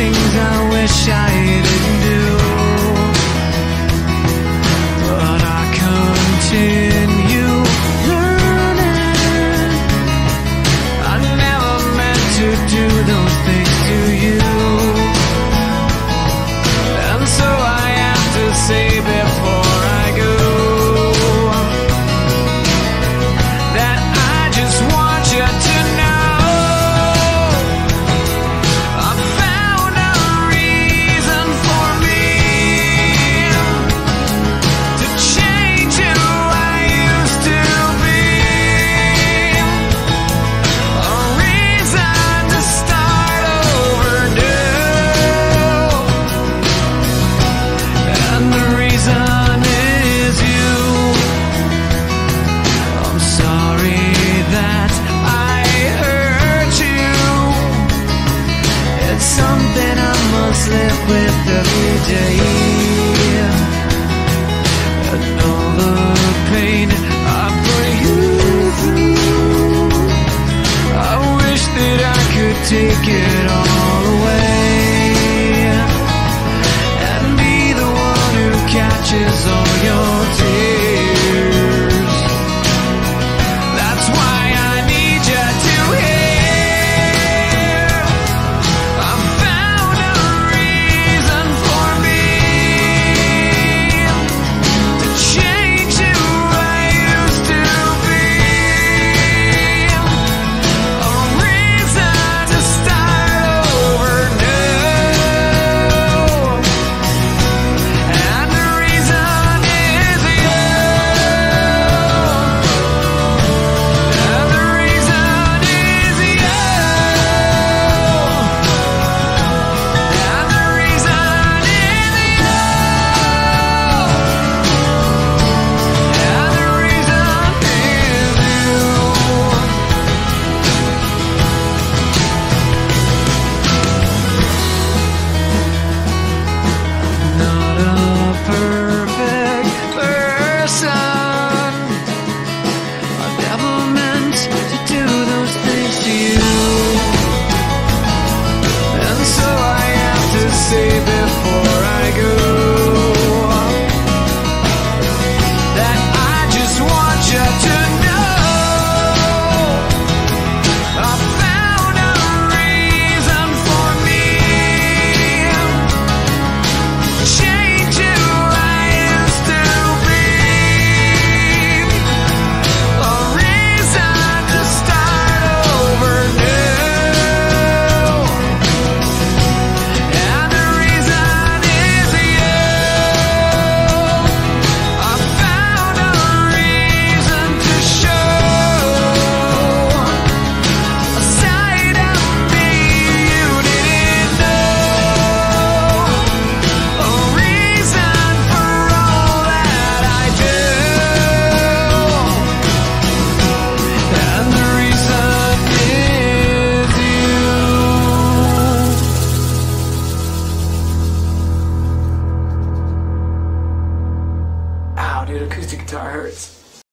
things I wish I Then I must live with every day And all the pain I I wish that I could take it all away And be the one who catches on guitar hurts.